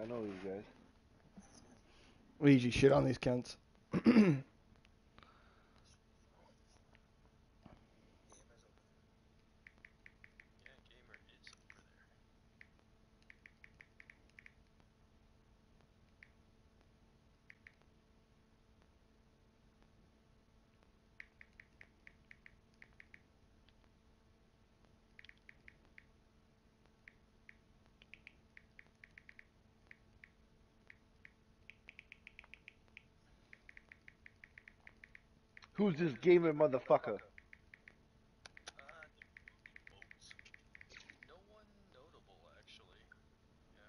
I know these guys. We usually shit on these cunts. Who's this gamer motherfucker?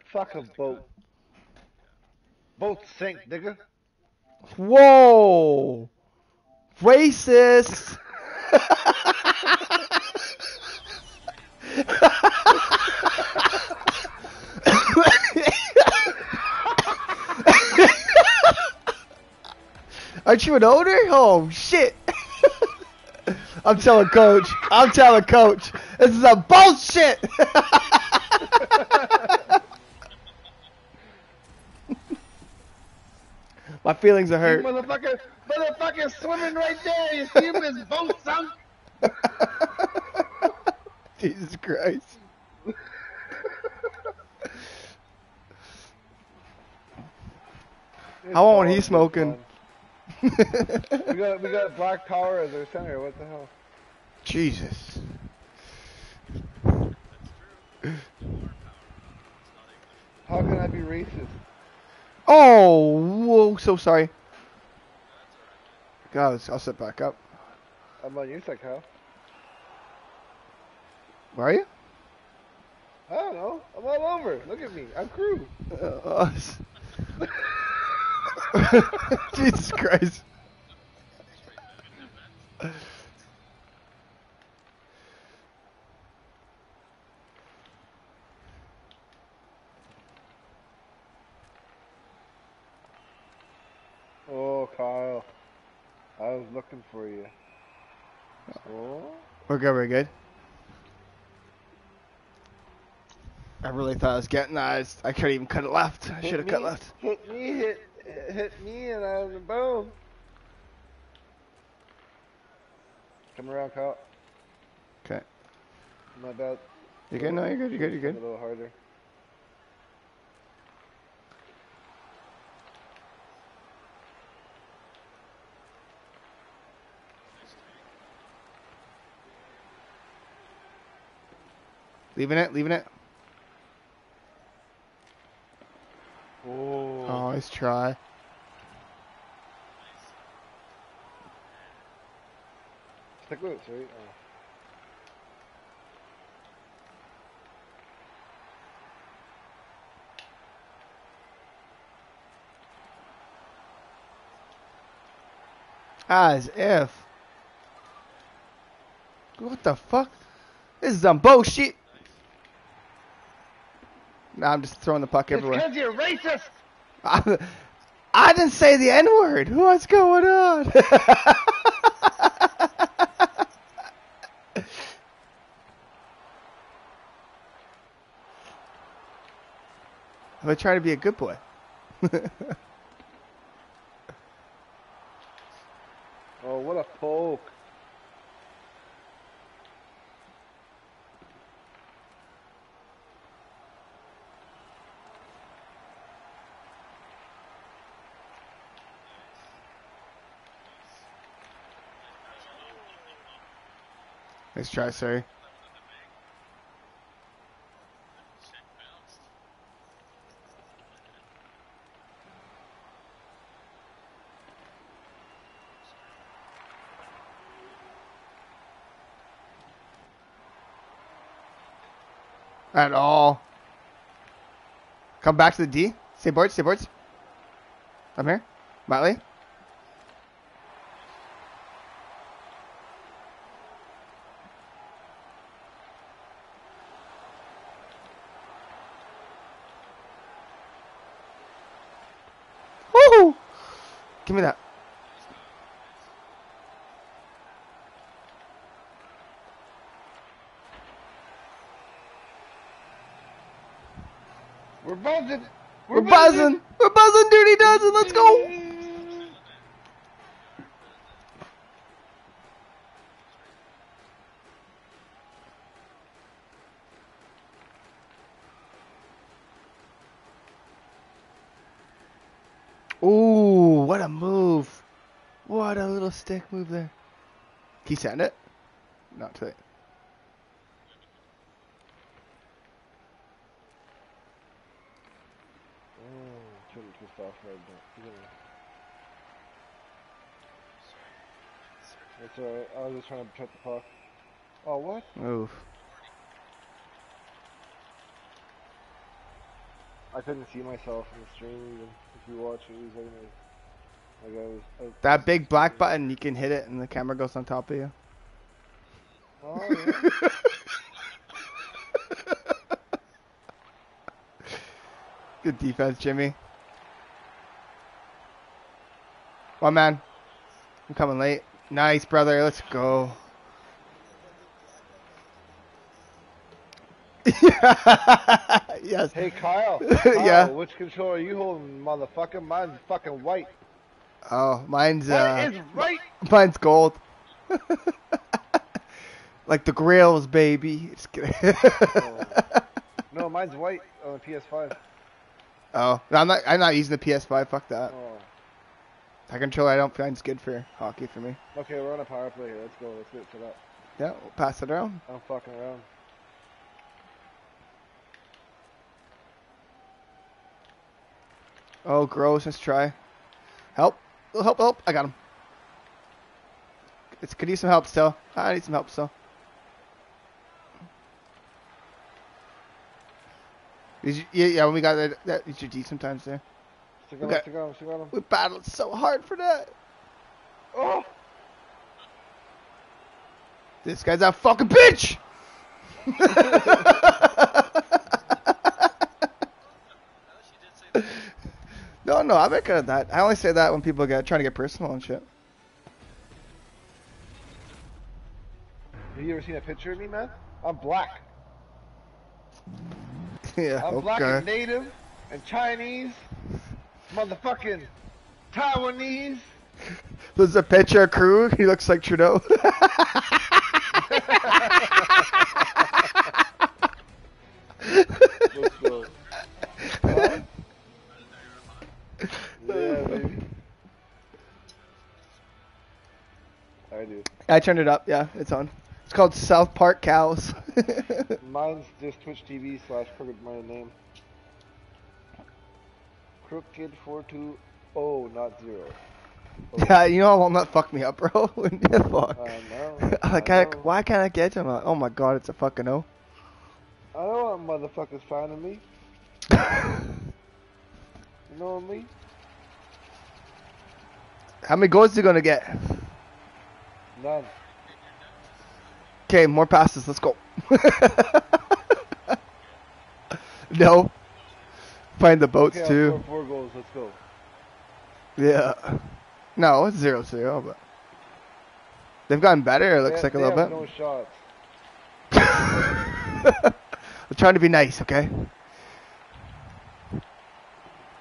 Fuck a boat. Boat sink, nigga. Whoa! Racist! Aren't you an owner? Oh shit! I'm telling coach. I'm telling coach. This is a bullshit. My feelings are You hurt. motherfucker, motherfucker swimming right there. You see him? His boat sunk. Jesus Christ. How long he smoking? fun. We got we got Black Power as our center. What the hell? Jesus. That's true. More power. It's not English. How can I be racist? Oh, whoa, so sorry. God, I'll sit back up. I'm on your side, Kyle. Where are you? I don't know. I'm all over. Look at me. I'm crew. Uh, Jesus Christ. Oh, Kyle. I was looking for you. Oh. We're good, we're good. I really thought I was getting that. I couldn't even cut it left. I should have cut left. Hit me, hit, hit me, and I was a boom. Come around, Kyle. Okay. My bad. You good? No, you're good, you're good, you're good. A little harder. Leaving it, leaving it. Oh. Oh, nice try. Stick with it, right? Oh. As if. What the fuck? This is some bullshit. Nah, I'm just throwing the puck It's everywhere. because you're racist! I, didn't say the N word. What's going on? I'm trying to be a good boy. Oh, what a poke. Nice try, sorry. At all. Come back to the D. Stay boards, stay boards. I'm here. Motley. Woohoo! Give me that. We're! We're buzzing. We're buzzing, Dirty Dozen. Let's go. Ooh, what a move. What a little stick move there. Can you send it? Not today. Couldn't pissed off right now. Yeah. That's alright. I was just trying to protect the puck. Oh, what? Oof. I couldn't see myself in the stream even. If you watch it, it was like, like I was. I, That big black button, you can hit it and the camera goes on top of you. Oh, yeah. Good defense, Jimmy. One man. I'm coming late. Nice, brother. Let's go. yes. Hey, Kyle. Yeah. Which controller are you holding, motherfucker? Mine's fucking white. Oh, mine's What uh, mine's gold. like the grills, baby. Just kidding. No, mine's white on the PS5. oh, no, I'm not. I'm not using the PS5. Fuck that. Oh. That controller I don't find find's good for hockey for me. Okay, we're on a power play here. Let's go. Let's get it up. Yeah, we'll pass it around. I'm fucking around. Oh, gross. Let's try. Help. Oh, Help, help. I got him. It's, could use some help still. I need some help still. You, yeah, yeah, when we got that, that you should D sometimes there. Stick on Okay. him, stick on him, stick on him. We battled so hard for that. Oh! This guy's a fucking bitch! She did say that. no, no, I'm not good at that. I only say that when people get trying to get personal and shit. Have you ever seen a picture of me, man? I'm black. yeah, I'm black and native and Chinese. Motherfucking Taiwanese. There's a picture of Crew. He looks like Trudeau. Let's. Huh? Yeah, baby. I do. I turned it up. Yeah, it's on. It's called South Park Cows. Mine's just Twitch TV slash crooked my name. Crooked four two oh not zero. Oh, yeah, you know how long that fucked me up, bro. Fuck. I know. I I, know. why can't I get him? Oh my god, it's a fucking O. I don't want motherfuckers finding me. You know me? How many goals he gonna get? None. Okay, more passes. Let's go. no. Find the boats Okay, too. four goals. Let's go. Yeah. No, it's zero zero, but they've gotten better. It looks They- like a little bit. No shots. We're trying to be nice, okay?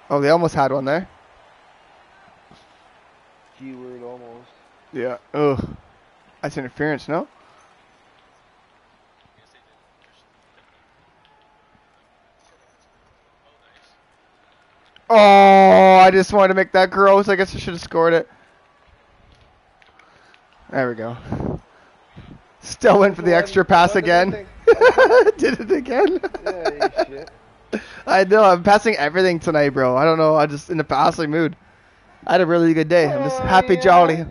Oh, they almost had one there. Keyword almost. Yeah. Ugh. That's interference, no? Yes, they did. Oh. I just wanted to make that gross. I guess I should have scored it. There we go. Still went for the extra pass again. Did it again. Yeah, you shit. I know. I'm passing everything tonight, bro. I don't know. I'm just in a passing mood. I had a really good day. I'm just Oh, happy, jolly.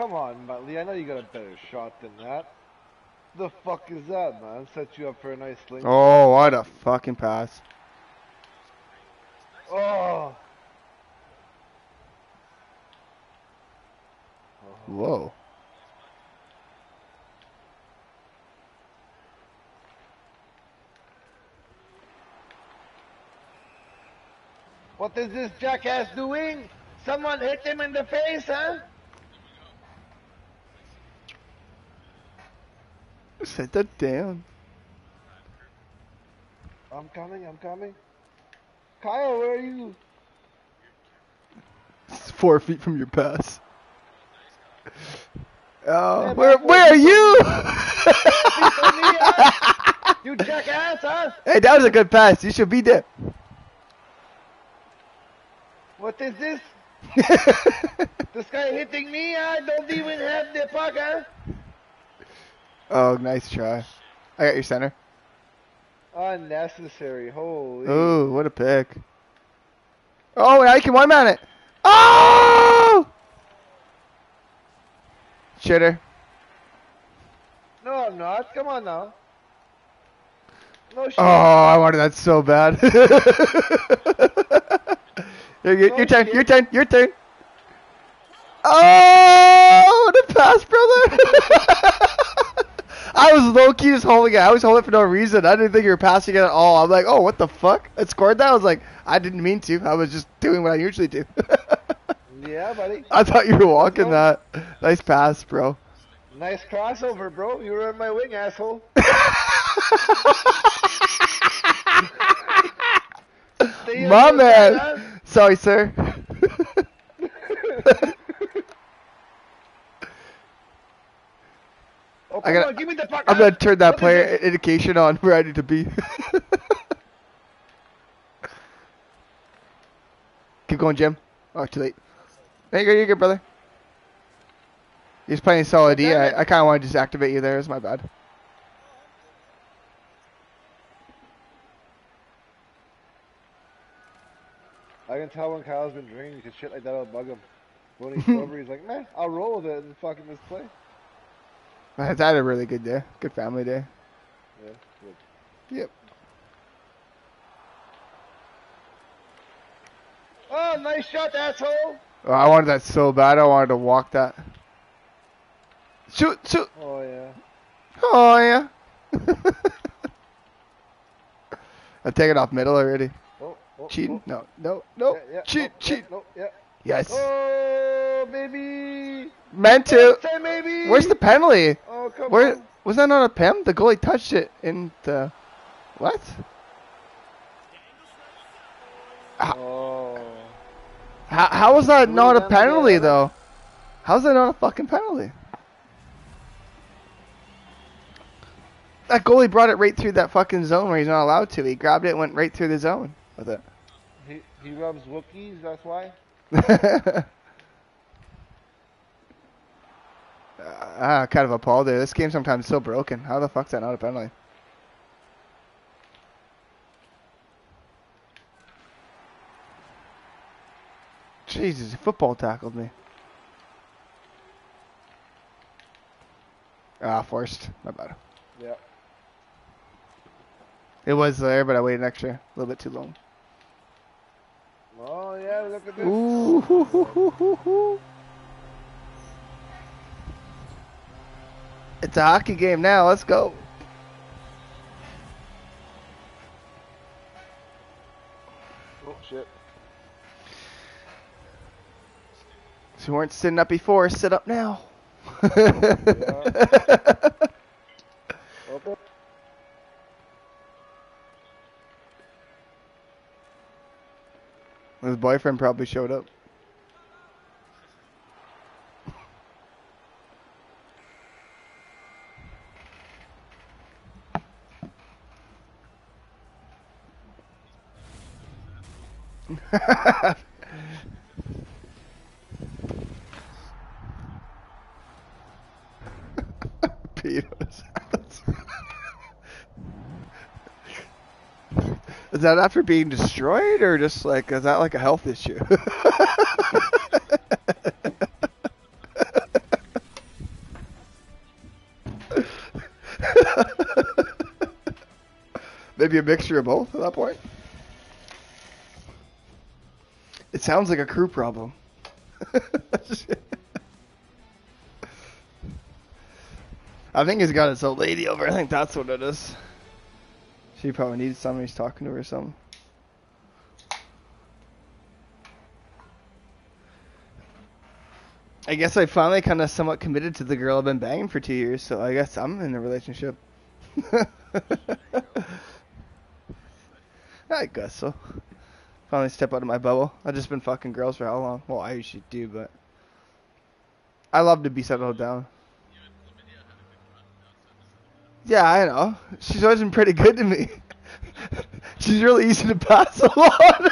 Come on, Muttley. I know you got a better shot than that. The fuck is that, man? Set you up for a nice sling. Oh, what a fucking pass. Oh. Whoa. What is this jackass doing? Someone hit him in the face, huh? Set that down. I'm coming, I'm coming. Kyle, where are you? It's four feet from your pass. Oh, where where are you? You jackass, huh? hey, that was a good pass. You should be there. What is this? This guy hitting me? I don't even have the puck, huh? Oh, nice try. I got your center. Unnecessary, holy. Ooh, what a pick. Oh, now you can one man it. Oh! Shitter. No, I'm not. Come on now. No oh, shit. Oh, I wanted that so bad. Your, your, your turn, your turn, your turn. Oh, the pass, brother. I was low key just holding it. I was holding it for no reason. I didn't think you were passing it at all. I'm like, oh, what the fuck? It scored that. I was like, I didn't mean to. I was just doing what I usually do. Yeah, buddy. I thought you were walking that. Nice pass, bro. Nice crossover, bro. You were in my wing, asshole. My man. Sorry, sir. Oh, come gotta- on, give me the puck. I'm gonna turn that What is player indication on where I need to be. Keep going, Jim. Oh, too late. There you go, you're good, brother. He's playing solid D. Damn it. I, I kind of want to just activate you there. It's my bad. I can tell when Kyle's been drinking because shit like that will bug him. When he's sober, he's like, man, I'll roll with it and fucking this play. I had a really good day. Good family day. Yeah, good. Yep. Oh, nice shot, asshole. Oh, I wanted that so bad. I wanted to walk that. Shoot, shoot. Oh, yeah. Oh, yeah. I take it off middle already. Oh, oh, Cheating? oh. No, no, no. Yeah, yeah, cheat, oh, cheat. Yeah, no, yeah. Yes. Oh, baby. Meant to. Where's the penalty? Oh, come Where on. was that not a pem? The goalie touched it in the what? Oh. How how was that not a penalty though? How's that not a fucking penalty? That goalie brought it right through that fucking zone where he's not allowed to. He grabbed it, and went right through the zone with it. He, he rubs Wookiees, that's why? ah, kind of appalled there. This game sometimes is so broken. How the fuck's that not a penalty? Jesus, football tackled me. Ah, forced. My bad. Yeah. It was there, but I waited extra. A little bit too long. Oh, yeah, look at this. Ooh. hoo, hoo, hoo, hoo, hoo. It's a hockey game now. Let's go. Oh, shit. If you weren't sitting up before, sit up now. Open. His boyfriend probably showed up. Is that after being destroyed, or just like is that like a health issue? Maybe a mixture of both at that point. It sounds like a crew problem. I think he's got his old lady over. I think that's what it is. She probably needs something. He's talking to her or something. I guess I finally kind of somewhat committed to the girl I've been banging for two years, so I guess I'm in a relationship. I guess so. Finally step out of my bubble. I've just been fucking girls for how long? Well, I usually do, but I love to be settled down. You and Chlamydia had a good run outside the Yeah, I know. She's always been pretty good to me. She's really easy to pass along.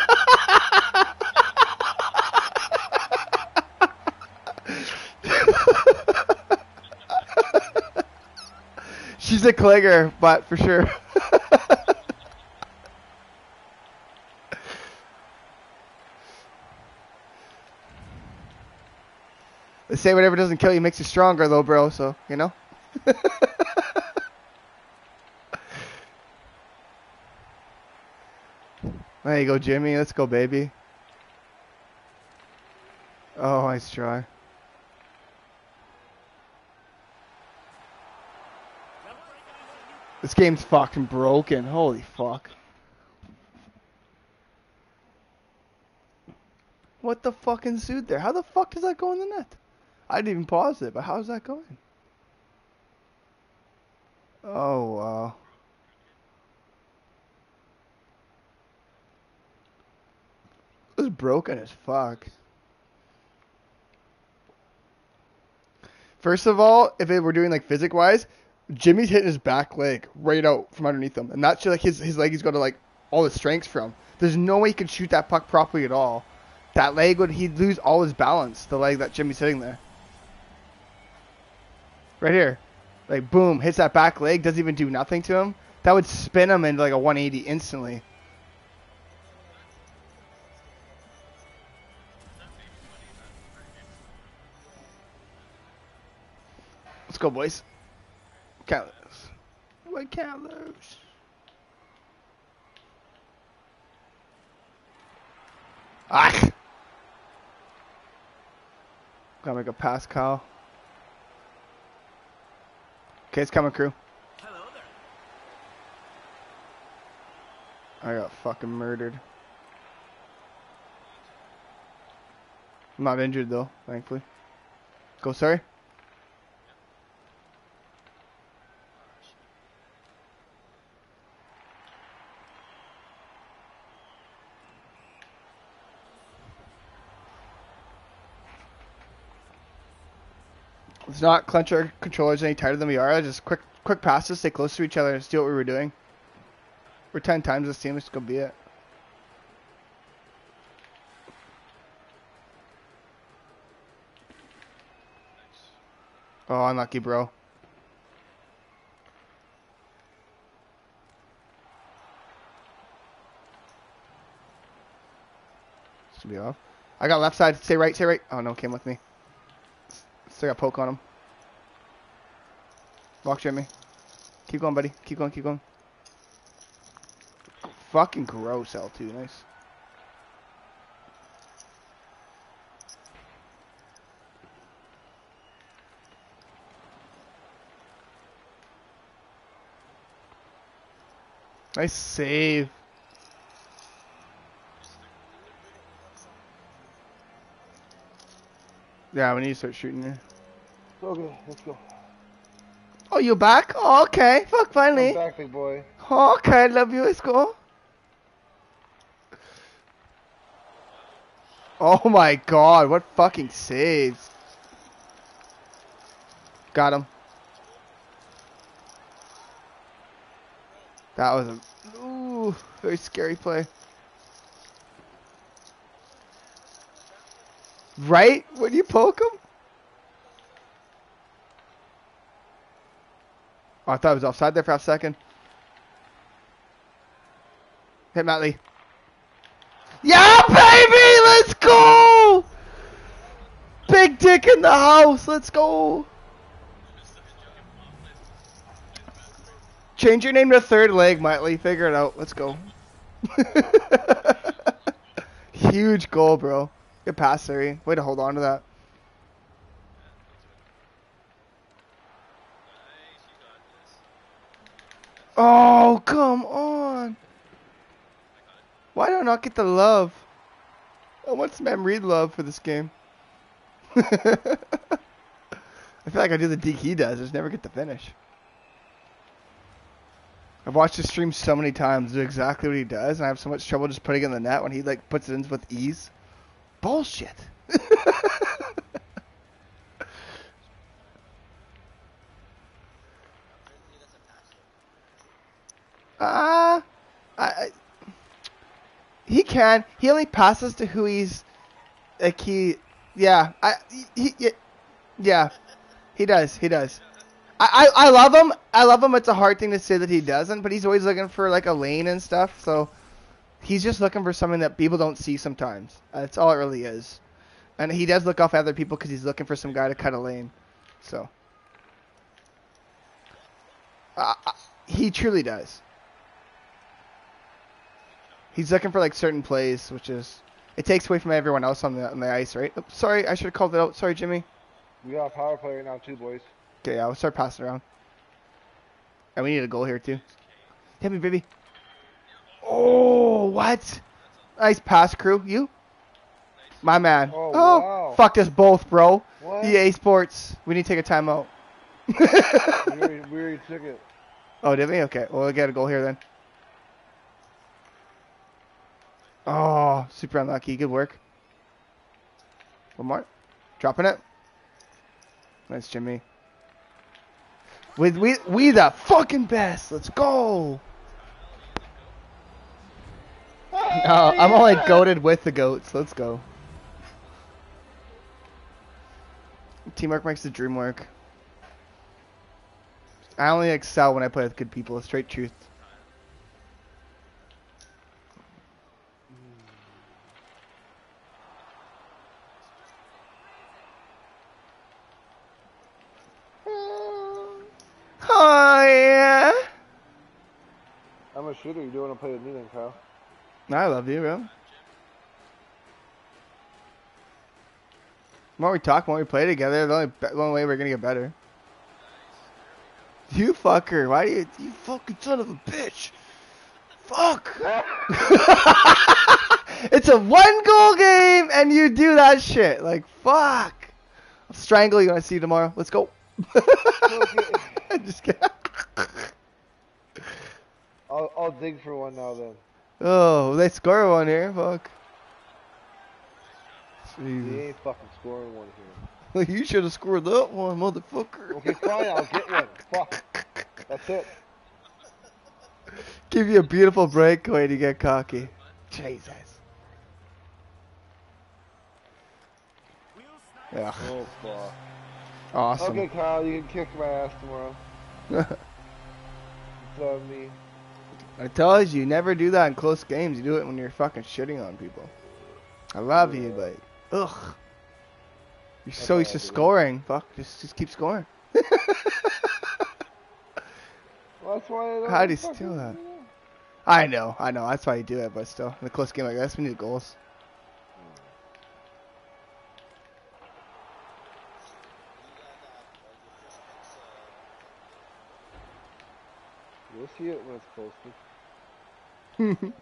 She's a cligger, but for sure. they say whatever doesn't kill you makes you stronger, though, bro. So you know. There you go, Jimmy. Let's go, baby. Oh, nice try. This game's fucking broken. Holy fuck. What the fuck ensued there? How the fuck does that go in the net? I didn't even pause it, but how's that going? Oh, wow. Was broken as fuck. First of all, if it were doing like physic wise, Jimmy's hitting his back leg right out from underneath him, and that's like his his leg he's got to like all his strengths from. There's no way he could shoot that puck properly at all. That leg would he'd lose all his balance. The leg that Jimmy's hitting there. Right here, like boom, hits that back leg, doesn't even do nothing to him. That would spin him into like a 180 instantly. Let's go, boys. White Carlos. Ah! Gotta make a pass, Kyle. Okay, it's coming, crew. Hello there. I got fucking murdered. I'm not injured though, thankfully. Go, sorry. Not clench our controllers any tighter than we are. Just quick, quick passes, stay close to each other, and do what we were doing. We're ten times this team. It's gonna be it. Oh, unlucky, bro. Should be off. I got left side. Stay right. Stay right. Oh no, came with me. Still got poke on him. Walk Jimmy. Keep going, buddy. Keep going. Keep going. Fucking gross, L2. Nice. Nice save. Yeah, we need to start shooting here. Okay, let's go. Oh, you back? Oh, okay. Fuck, I'm finally. back, big boy. Oh, okay, love you. Let's go. Oh my god, what fucking saves. Got him. That was a ooh, very scary play. Right? When you poke him? Oh, I thought it was offside there for a second. Hit Matt Lee. Yeah, baby! Let's go! Big dick in the house. Let's go. Change your name to third leg, Mitley. Figure it out. Let's go. Huge goal, bro. Good pass, Sari. Way to hold on to that. Nice, you got this. Oh, come on. Why do I not get the love? I want some Reed love for this game. I feel like I do the deke he does. I just never get to finish. I've watched his stream so many times, do exactly what he does, and I have so much trouble just putting it in the net when he like puts it in with ease. Bullshit. Ah, I, he can. He only passes to who he's like he. Yeah, I he, he yeah, he does. He does. I, I I love him. I love him. It's a hard thing to say that he doesn't, but he's always looking for like a lane and stuff. So he's just looking for something that people don't see sometimes. That's all it really is. And he does look off other people because he's looking for some guy to cut a lane. So uh, uh, he truly does. He's looking for like certain plays, which is it takes away from everyone else on the on the ice, right? Oops, sorry, I should have called it out. Sorry, Jimmy. We got a power play right now, too, boys. Okay, yeah, we'll start passing around. And we need a goal here too. Hit me, baby. Oh, what? Nice pass, crew. You? My man. Oh, oh wow. fucked us both, bro. What? EA Sports. We need to take a timeout. we, already, we already took it. oh, did we? Okay. Well, we'll get a goal here then. Oh, super unlucky. Good work. One more. Dropping it. Nice, Jimmy. With we we the fucking best. Let's go. No, uh, I'm only goaded with the goats. Let's go. Teamwork makes the dream work. I only excel when I play with good people. Straight truth. I'm a shooter. You don't want to play with me then, Kyle. I love you, bro. The more we talk, the more we play together, the only, the only way we're gonna get better. You fucker, why do you, you fucking son of a bitch? Fuck! it's a one goal game and you do that shit. Like, fuck! I'll strangle you when I see you tomorrow. Let's go. Just kidding. I'll, I'll dig for one now then. Oh, they score one here. Fuck. He ain't fucking scoring one here. You should have scored that one, motherfucker. Okay, fine. I'll get one. Fuck. That's it. Give you a beautiful breakaway to get cocky. Jesus. Yeah. Oh, fuck. Awesome. Okay, Kyle, you can kick my ass tomorrow. It's on me. I told you, you never do that in close games. You do it when you're fucking shitting on people. I love you, but ugh. You're so used to scoring. Fuck, just just keep scoring. Well, that's why How do you steal that? I know, I know. That's why you do it, but still, in a close game like this, we need goals. See it when it's posted.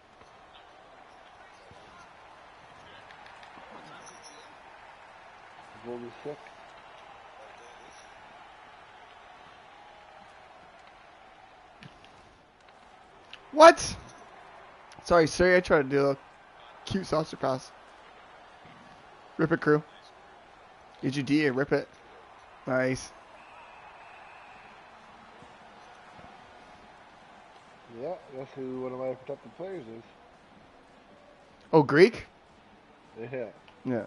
Gold is sick. What? Sorry, sorry. I tried to do a cute saucer pass. Rip it, crew. Did you D rip it? Nice. Yeah, that's who one of my protected players is. Oh, Greek? Yeah. Yeah.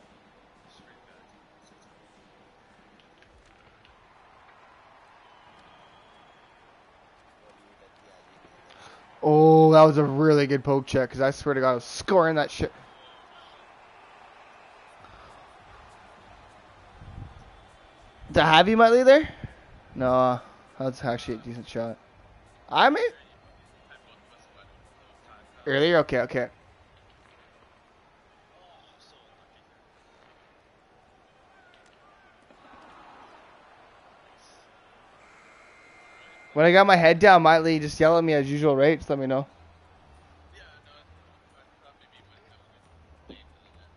Oh, that was a really good poke check, because I swear to God, I was scoring that shit. To have you might lead there? No, that's actually a decent shot. I mean, earlier? Okay, okay. When I got my head down, Miley just yell at me as usual, right? Just let me know. Yeah, no, I thought maybe you might have a good lead in the net.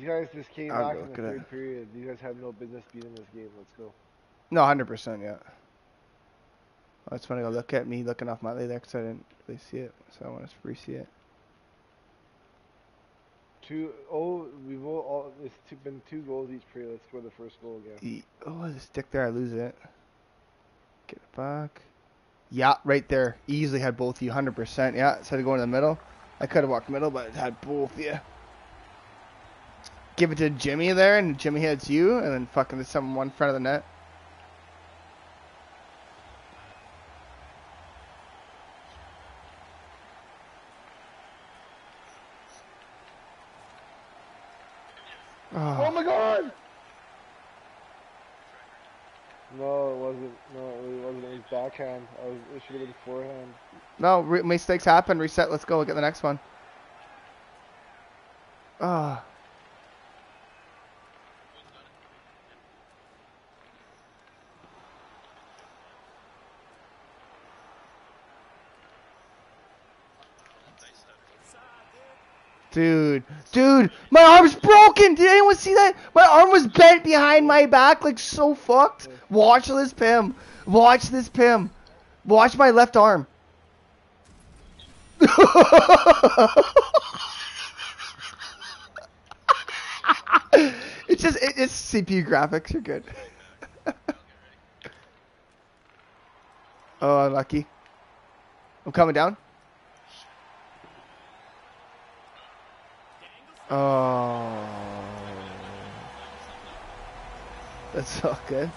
These guys just came back in the third period. These guys have no business being in this game. Let's go. No, hundred percent. Yeah. I just want to go look at me looking off my lay there because I didn't really see it, so I want to re-see it. Two oh, we've all, it's two, been two goals each period. Let's score the first goal again. Oh, the stick there, I lose it. Get it back. Yeah, right there. Easily had both of you, hundred percent. Yeah, instead of going in the middle, I could have walked middle, but it had both of you. Give it to Jimmy there, and Jimmy hits you, and then fucking there's someone front of the net. Oh Oh, my god! No, it wasn't. No, it really wasn't. It was backhand. I was. It should have been forehand. No, re- mistakes happen. Reset. Let's go. We'll get the next one. Ah. Dude, dude, my arm's broken. Did anyone see that? My arm was bent behind my back, like so fucked. Watch this, Pim. Watch this, Pim. Watch my left arm. It's just, it, it's CPU graphics. You're good. oh, unlucky. I'm coming down. Oh. That's all good.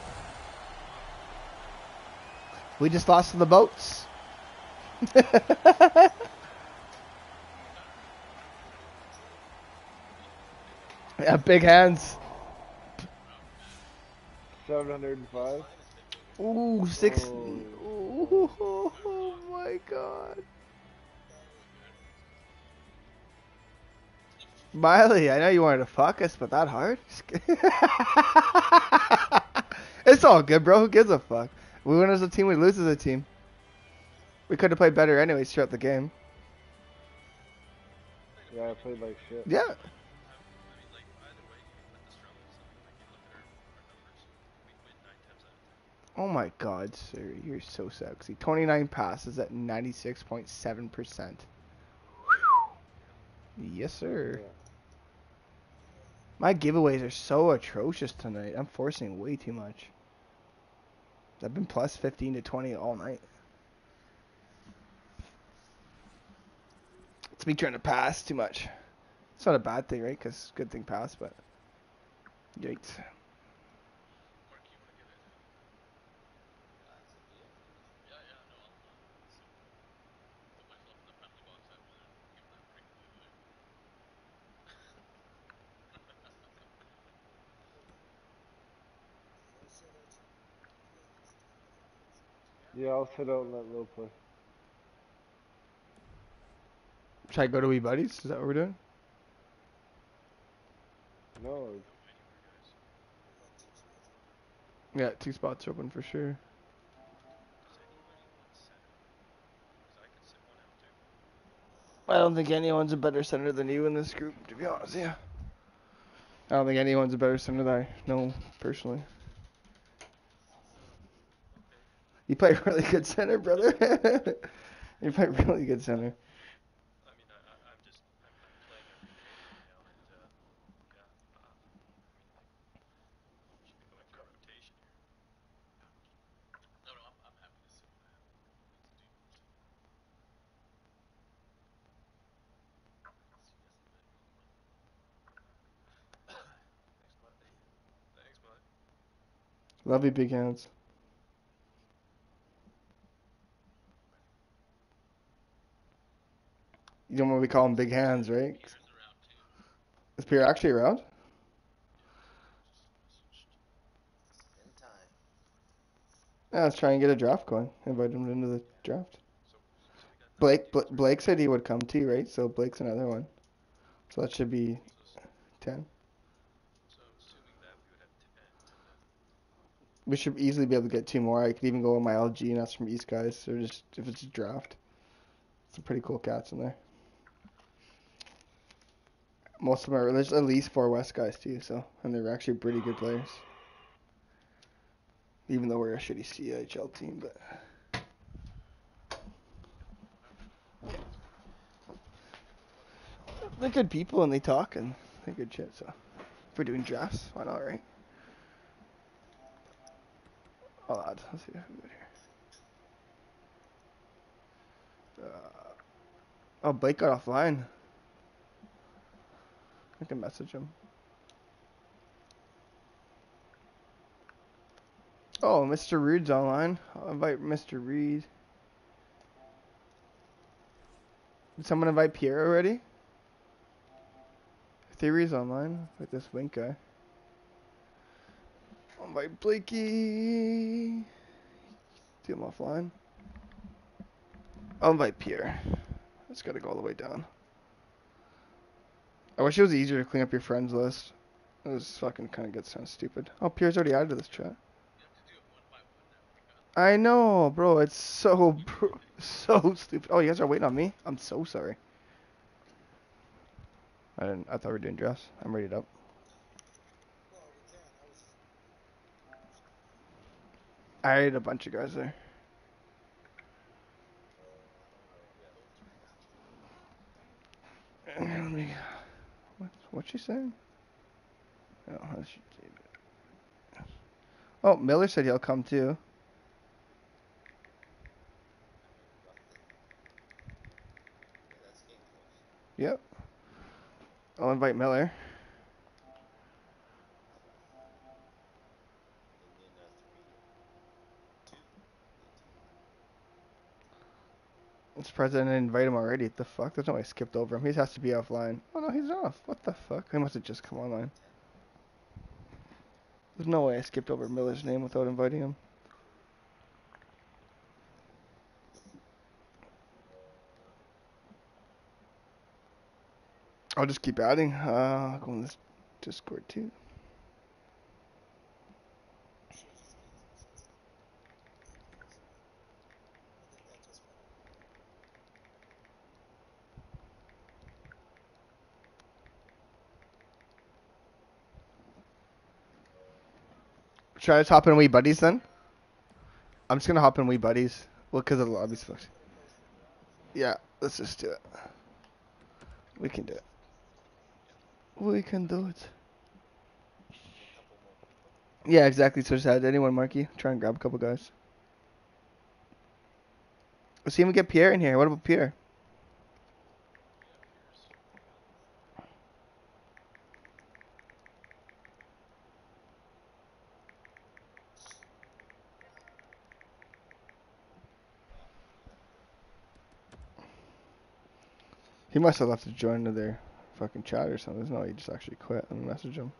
We just lost the boats. yeah, big hands. Seven hundred and five. Ooh, six. Oh. Ooh, oh my god. Miley, I know you wanted to fuck us, but that hard? It's all good, bro. Who gives a fuck? We win as a team, we lose as a team. We could have played better anyways throughout the game. Yeah, I played like shit. Yeah. Oh my god, sir. You're so sexy. 29 passes at 96.7%. Yes, sir. Yeah. My giveaways are so atrocious tonight. I'm forcing way too much. I've been plus 15 to 20 all night. It's me trying to pass too much. It's not a bad thing, right? Because good thing pass, but yikes. Mark, you wanna give it? Yeah, yeah, no, I'll, I'll put myself in the penalty box after that. Give that break to the Yeah, I'll sit out and let Lil play. Should I go to Wee Buddies? Is that what we're doing? No, Yeah, two spots are open for sure. Does anybody want center? 'Cause I could sit one out too. I don't think anyone's a better center than you in this group, to be honest, yeah. I don't think anyone's a better center than I know personally. You play really good center, brother. you play really good center. Love you, big I, I'm just, I'm, I'm playing every day right now, and, uh, yeah, uh, I mean, like, should be going for a rotation here. No, no, I'm, I'm happy to sit. I have nothing to do. Thanks, bud. Thanks, bud. Love you, big hands. You know what we call them big hands, right? Is Pierre actually around? Yeah, let's try and get a draft going. Invite him into the draft. So, so Blake Bl- Blake said he would come too, right? So Blake's another one. So that should be ten. So we should easily be able to get two more. I could even go with my LG and ask from East guys. Or just if it's a draft, some pretty cool cats in there. Most of are. There's at least four West guys too. So and they're actually pretty good players. Even though we're a shitty CHL team, but. They're good people and they talk and they're good shit. So if we're doing drafts, why not, right? I'll add. Let's see who we here. Uh, oh, Blake got offline. I can message him. Oh, Mr. Reed's online. I'll invite Mr. Reed. Did someone invite Pierre already? Theory's online with this wink guy. I'll invite Blakey. Do him offline. I'll invite Pierre. Just gotta go all the way down. I wish it was easier to clean up your friends list. It was fucking kind of gets sound stupid. Oh, Pierre's already added to this chat. I know, bro. It's so, bro, so stupid. Oh, you guys are waiting on me. I'm so sorry. I didn't. I thought we were doing dress. I'm ready up. I had a bunch of guys there. Uh, Let me. What? What's she saying? Oh, she say? Oh, oh, Miller said he'll come too. Yep. I'll invite Miller. I'm surprised I didn't invite him already. The fuck? There's no way I skipped over him. He has to be offline. Oh no, he's off. What the fuck? He must have just come online. There's no way I skipped over Miller's name without inviting him. I'll just keep adding. Uh, I'll go in this Discord too. I just hop in We Buddies then? I'm just gonna hop in We Buddies. Well, because of the lobby's fucked. Yeah, let's just do it. We can do it. We can do it. Yeah, exactly. So just add anyone, Marky. Try and grab a couple guys. Let's see if we get Pierre in here. What about Pierre? He must have left to join to their fucking chat or something. There's No, he just actually quit and message him.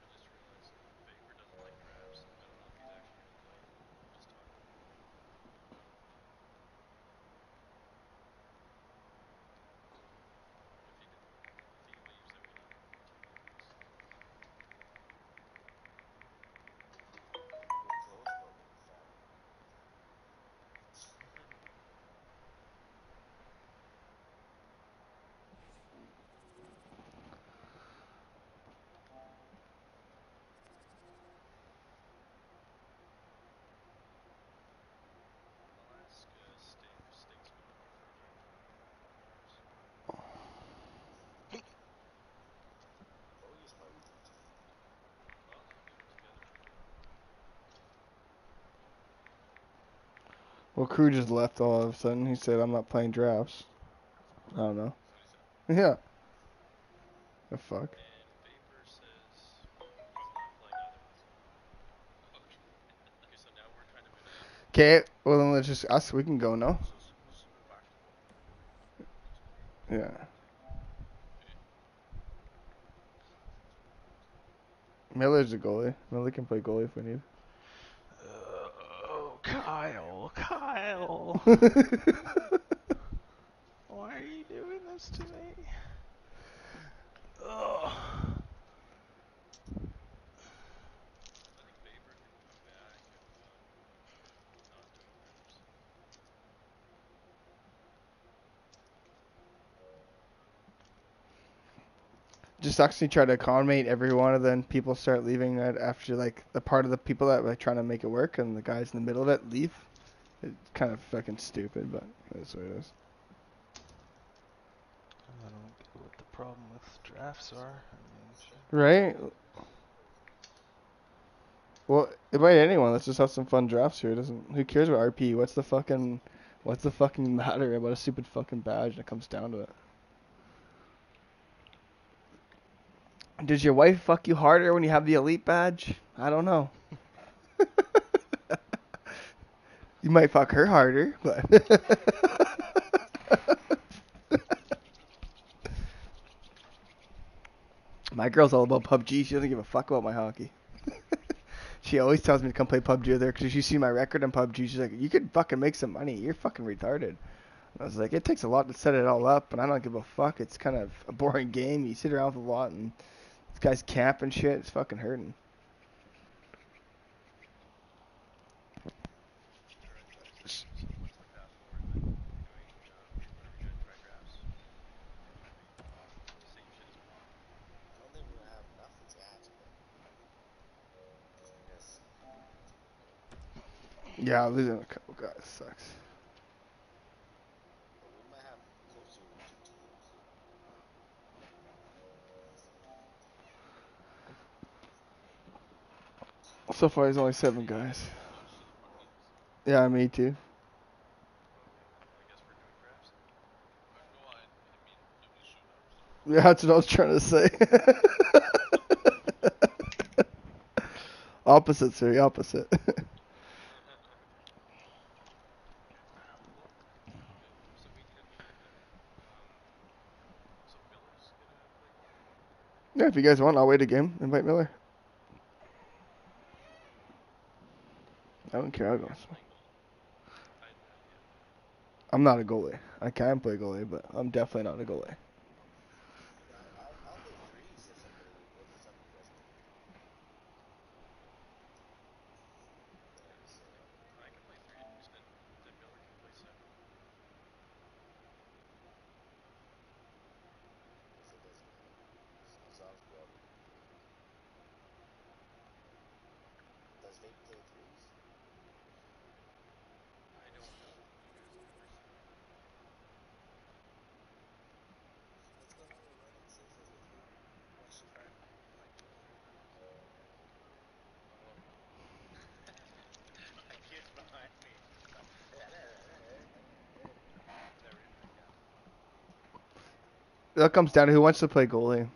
I just realized Vapor doesn't like crabs. I don't know if he's actually gonna play. Just talking. If he could, if he leaves, then we can Alaska steak or statesman Well, Crew just left all of a sudden. He said, I'm not playing drafts. I don't know. Yeah. The fuck? Okay. well then let's just us. We can go now. Yeah. Miller's a goalie. Miller can play goalie if we need. Uh, oh, Kyle, Kyle. Why are you doing this to me? Ugh. Just actually try to accommodate everyone, and then people start leaving That after like the part of the people that like trying to make it work, and the guys in the middle of it leave. It's kind of fucking stupid, but that's what it is. I don't get what the problem with drafts are. I mean, shit. Right. Well, invite anyone. Let's just have some fun drafts here. It doesn't. Who cares about RP? What's the fucking? What's the fucking matter about a stupid fucking badge when it comes down to it? Does your wife fuck you harder when you have the elite badge? I don't know. You might fuck her harder, but. my girl's all about PUBG. She doesn't give a fuck about my hockey. she always tells me to come play PUBG with her because she see my record on PUBG. She's like, "You could fucking make some money. You're fucking retarded." I was like, "It takes a lot to set it all up, and I don't give a fuck. It's kind of a boring game. You sit around with a lot, and this guy's camp and shit. It's fucking hurting." I don't think we're gonna have enough drafts, but yes. Yeah, losing a couple guys sucks. So far, there's only seven guys. Yeah, me too. Yeah, that's what I was trying to say. opposite, sir. Opposite. So we can, um, so Miller's gonna play. yeah, if you guys want, I'll wait a game. Invite Miller. I don't care. I'll go. I'm not a goalie. I can play goalie, but I'm definitely not a goalie. I'll, I'll play threes if somebody if somebody does it. So, I can play three, and then, then Miller can play seven. if it doesn't matter. As long as we all Does Vape play threes? I don't know. You guys go first. Let's go for a run and see if there's a three. Watch the card. My kid's behind me. That comes down to who wants to play goalie. I I I I.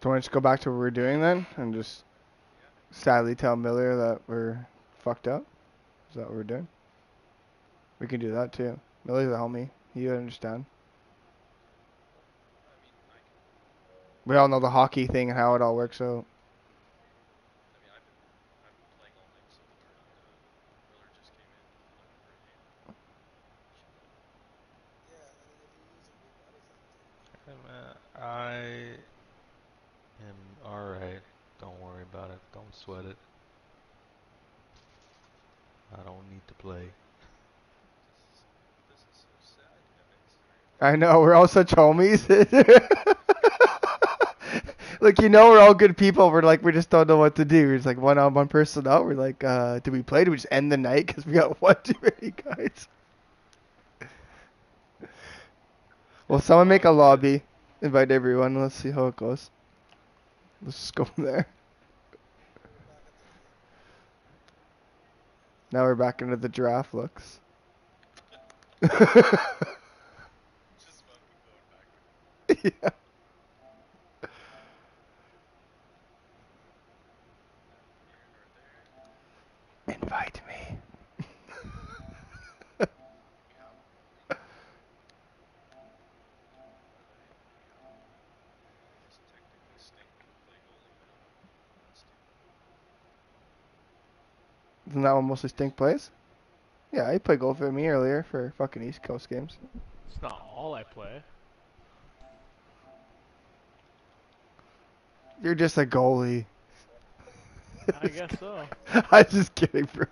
Do you want to just go back to what we're doing then, and just sadly tell Miller that we're fucked up? Is that what we're doing? We can do that too. Miller's a homie. Would understand. I mean, I can. We all know the hockey thing and how it all works out. I mean, I've been, I've been playing all night so far. Miller just came in looking for a game. Yeah, I mean, if you use a big body for Hey, man, I am alright. Don't worry about it. Don't sweat it. I don't need to play. This is, this is so sad. I know we're all such homies. like you know, we're all good people. We're like we just don't know what to do. We're just like one on one person out. We're like, uh, do we play? Do we just end the night because we got one too many guys? Well, someone make a lobby, invite everyone. Let's see how it goes. Let's just go from there. Now we're back into the draft looks. Just about to be going back. yeah. Invite me. Just technically stink to play goalie, but I'm not stupid. Isn't that what mostly Stink plays? Yeah, he played goal for me earlier for fucking East Coast games. It's not all I play. You're just a goalie. I guess so. I'm just kidding, bro.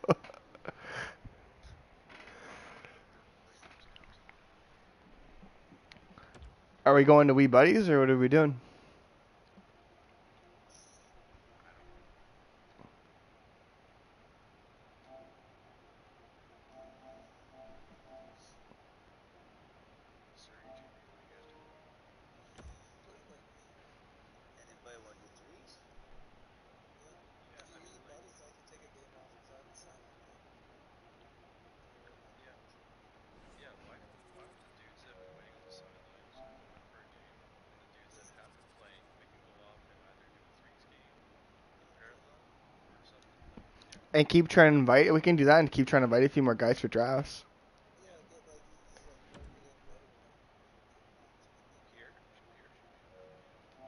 Are we going to Wee Buddies or what are we doing? Anybody want to do threes? Yeah. I mean, buddies like to take a game off and fucking sign it. Yeah. Yeah, why, why would the dudes that have been waiting on the sidelines for a game, and the dudes that have been playing, we can go off and either do a threes game in parallel, or something like, yeah, And keep trying to invite. We can do that and keep trying to invite a few more guys for drafts.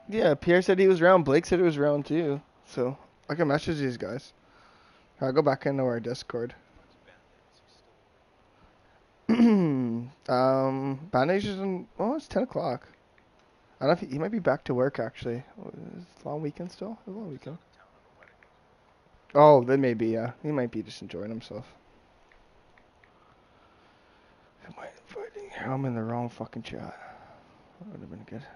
Yeah. Pierre, said he was around. Blake said he was around too. So I can message these guys. I'll go back into our Discord. Um, Bandage is in. Oh, it's ten o'clock. I don't know if he, he might be back to work actually. Is it a long weekend still? A long weekend. in town on a wedding? Oh, that may be. Yeah, he might be just enjoying himself. Am I inviting? I'm in the wrong fucking chat. That would have been good.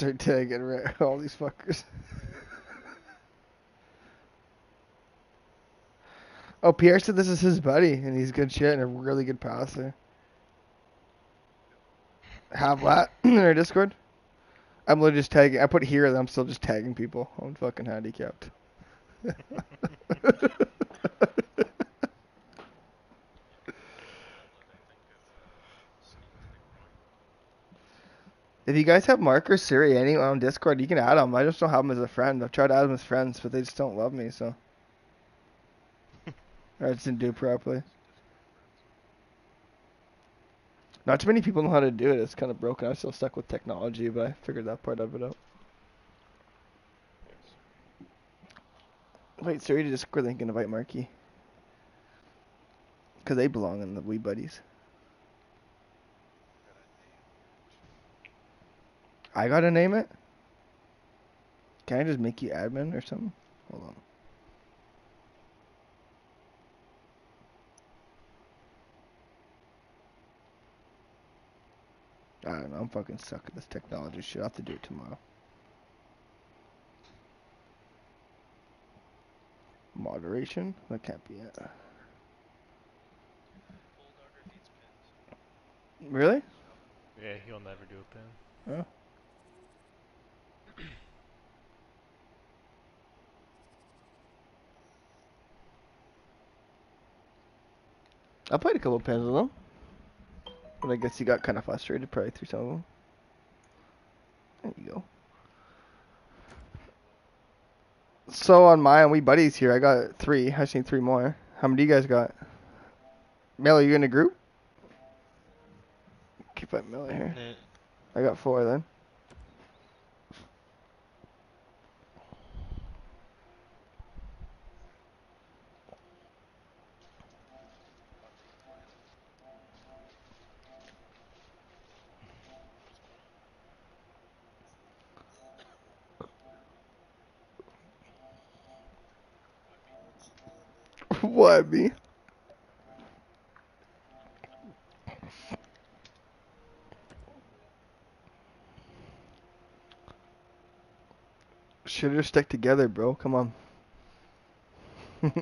Start tagging ra- all these fuckers. oh, Pierre said this is his buddy, and he's good shit and a really good passer. Have that in our Discord. I'm literally just tagging. I put here, and I'm still just tagging people. I'm fucking handicapped. If you guys have Mark or Siri any on Discord, you can add them. I just don't have them as a friend. I've tried to add them as friends, but they just don't love me, so. I just didn't do it properly. Not too many people know how to do it. It's kind of broken. I'm still stuck with technology, but I figured that part of it out. Wait, Siri to Discord link and invite Marky. Because they belong in the Wee Buddies. I gotta name it? Can I just make you admin or something? Hold on. I don't know, I'm fucking stuck at this technology shit. I'll have to do it tomorrow. Moderation? That can't be it. Bulldogger needs pins. Really? Yeah, he'll never do a pin. Oh. I played a couple of pins with him. But I guess he got kind of frustrated probably through some of them. There you go. So on mine, we buddies here. I got three. I need three more. How many do you guys got? Mel, are you in a group? Keep that Mel here. Eh, I got four then. what me? Should have stick together, bro. Come on.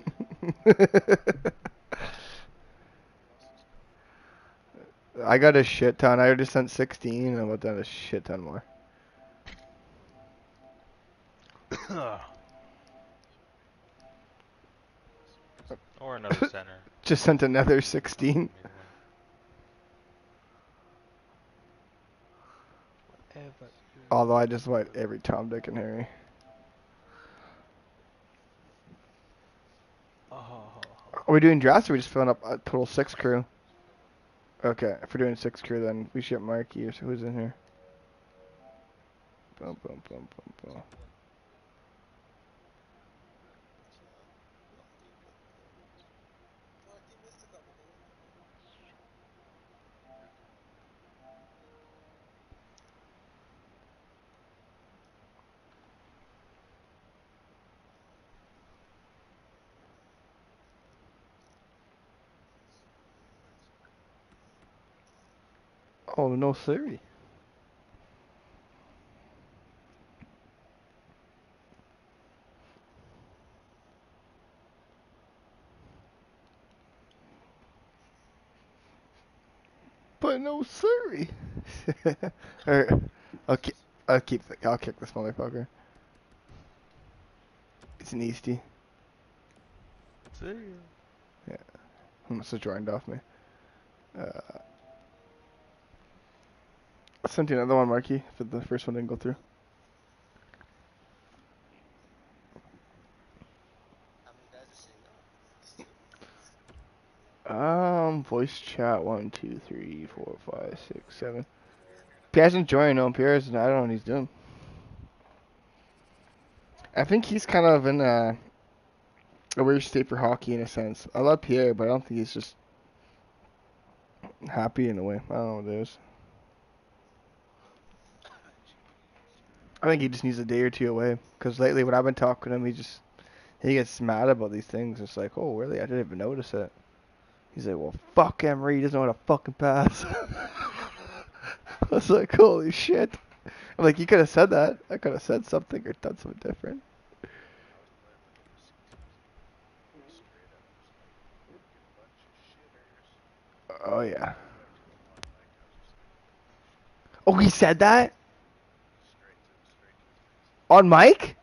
I got a shit ton. I already sent 16 and I'm about to have a shit ton more. or another center. Just sent another 16. Either. Although I just went every Tom, Dick, and Harry. Are we doing drafts or are we just filling up a total six crew? Okay, if we're doing six crew, then we should get Marky or who's in here. Boom, boom, boom, boom, boom. Oh, no theory. But no siree. or, I'll keep, I'll keep, the, I'll kick this motherfucker. It's an Eastie. See ya. He must have joined off me. Uh, I sent you another one, Marky, if the first one didn't go through. Um, voice chat one, two, three, four, five, six, seven. Pierre's enjoying him. Pierre's, I don't know what he's doing. I think he's kind of in a, a weird state for hockey in a sense. I love Pierre, but I don't think he's just happy in a way. I don't know what it is. I think he just needs a day or two away. Because lately, when I've been talking to him, he just he gets mad about these things. It's like, oh, really? I didn't even notice it. He's like, well, fuck Emery. He doesn't how to fucking pass. I was like, holy shit. I'm like, you could have said that. I could have said something or done something different. Oh, yeah. Oh, he said that? On mic?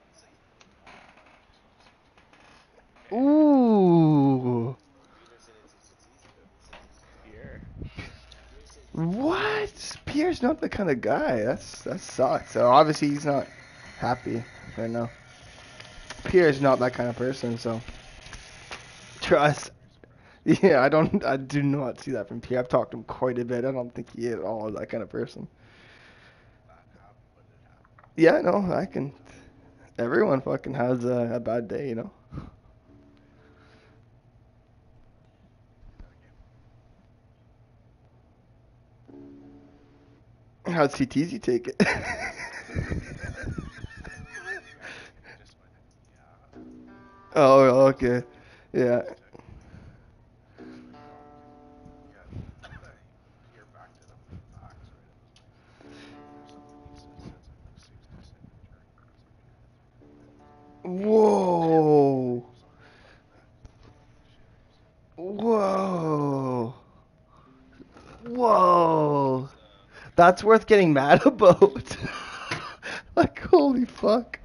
Ooh. What? Pierre's not the kind of guy. That's that sucks. So obviously he's not happy right now. Pierre's not that kind of person. So trust. Yeah, I don't. I do not see that from Pierre. I've talked to him quite a bit. I don't think he at all that kind of person. Yeah, no, I can. Everyone fucking has a, a bad day, you know. How'd CTZ take it? oh, okay. Yeah. That's worth getting mad about. like, holy fuck.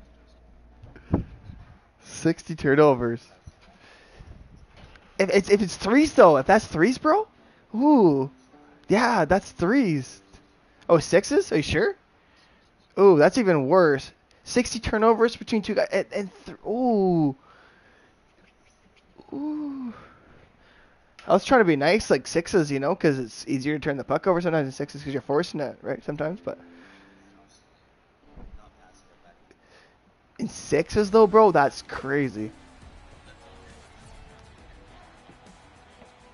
60 turnovers. If it's, if it's threes, though, if that's threes, bro? Ooh. Yeah, that's threes. Oh, sixes? Are you sure? Ooh, that's even worse. 60 turnovers between two guys. And, and th- ooh. I was trying to be nice, like sixes, you know, because it's easier to turn the puck over sometimes in sixes because you're forcing it, right? Sometimes, but in sixes though, bro, that's crazy.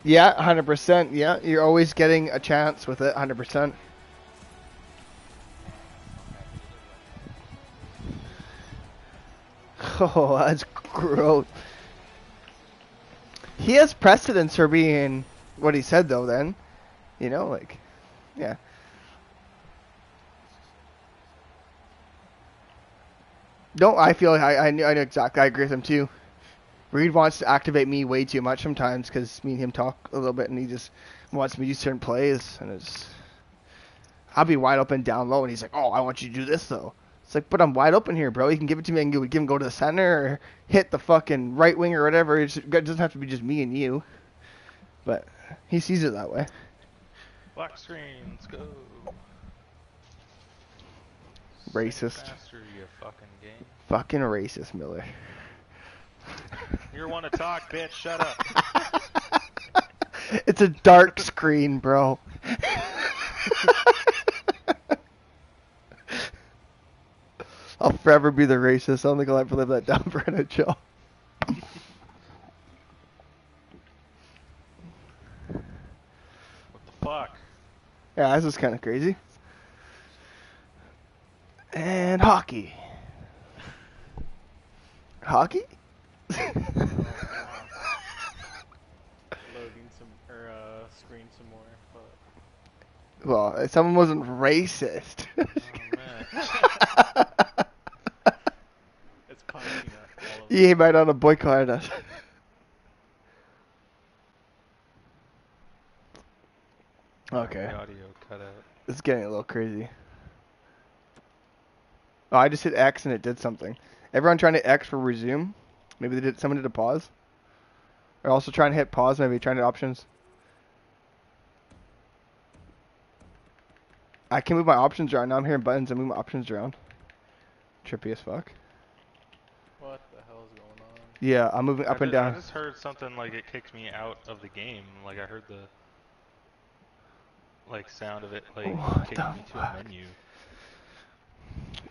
Yeah, hundred percent. Yeah, you're always getting a chance with it, hundred percent. Oh, that's gross. He has precedence for being what he said, though. Then, you know, like, yeah. No, I feel I I, knew, I know exactly. I agree with him too. Reed wants to activate me way too much sometimes because me and him talk a little bit, and he just wants me to do certain plays, and it's. I'll be wide open down low, and he's like, "Oh, I want you to do this though." Like, but I'm wide open here, bro. You can give it to me and give, give him go to the center or hit the fucking right wing or whatever. It's- It doesn't have to be just me and you. But he sees it that way. Black screen, let's go. Racist. Faster, fucking game. Fucking racist, Miller. You want to talk, bitch? Shut up. it's a dark screen, bro. forever be the racist. I don't think I'll ever live that down for NHL. What the fuck? Yeah, this is kind of crazy. And hockey. Hockey? Loading some or uh screen some more. But well, someone wasn't racist. Oh man. it's punching at all of he might not have boycotted us. Okay. The audio cut out. It's getting a little crazy. Oh, I just hit X and it did something. Everyone trying to X for resume? Maybe they did. Someone did a pause. Or also trying to hit pause. Maybe trying to options. I can move my options around. Now I'm hearing buttons. I move my options around. Trippy as fuck. what the hell is going on? Yeah, I'm moving I up and ju- down. I just heard something like it kicked me out of the game. Like I heard the like sound of it like What kicking the me to a menu.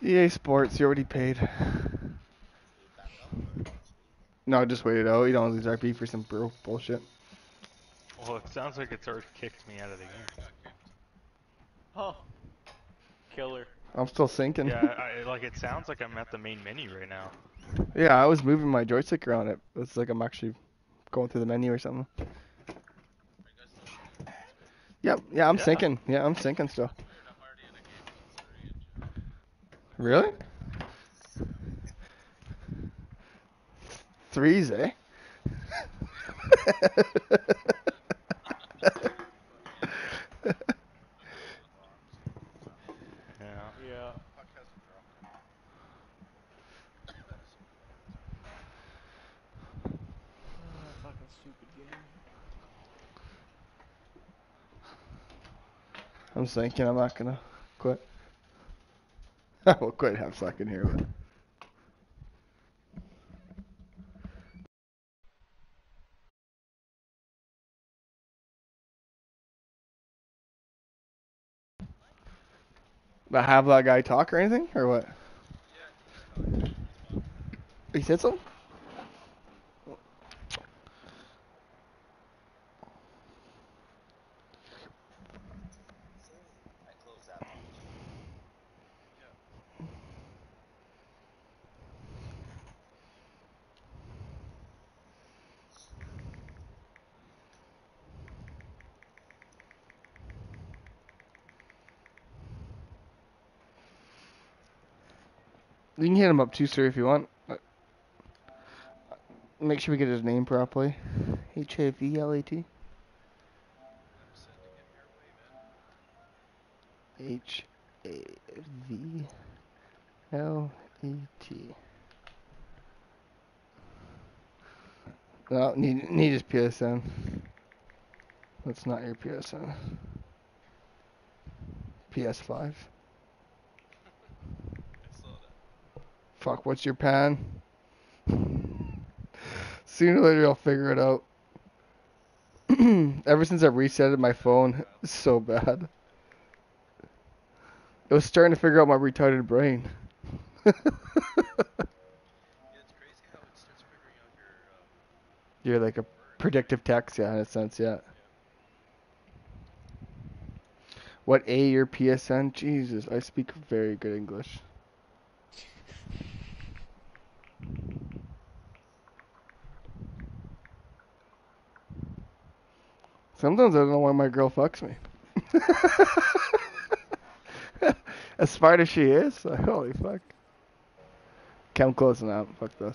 EA Sports, you already paid. No, just wait it out. You don't lose RP for some bro bullshit. Well, it sounds like it's already kicked me out of the game. Oh, killer. I'm still sinking. Yeah, I, like it sounds like I'm at the main menu right now. Yeah, I was moving my joystick around it. It's like I'm actually going through the menu or something. Yep, yeah, I'm Yeah. sinking. Yeah, I'm sinking still. Really? Threes, eh? Yeah. Yeah. Ah, fucking stupid game. I'm thinking I'm not gonna quit. I will quit half second here, but. But have that guy talk or anything, or what? He said something? You can hit him up too, sir, if you want. Uh, Make sure we get his name properly. H A V L A T. H A V L E T. No, need need his PSN. That's not your PSN. PS5. Fuck, what's your pan? Sooner or later I'll figure it out. Ever since I resetted my phone, it's so bad. It was starting to figure out my retarded brain. You're like a predictive text, yeah, in a sense, yeah. What A your PSN? Jesus, I speak very good English. Sometimes I don't know why my girl fucks me. as smart as she is, holy fuck. I'm closing out. Fuck this.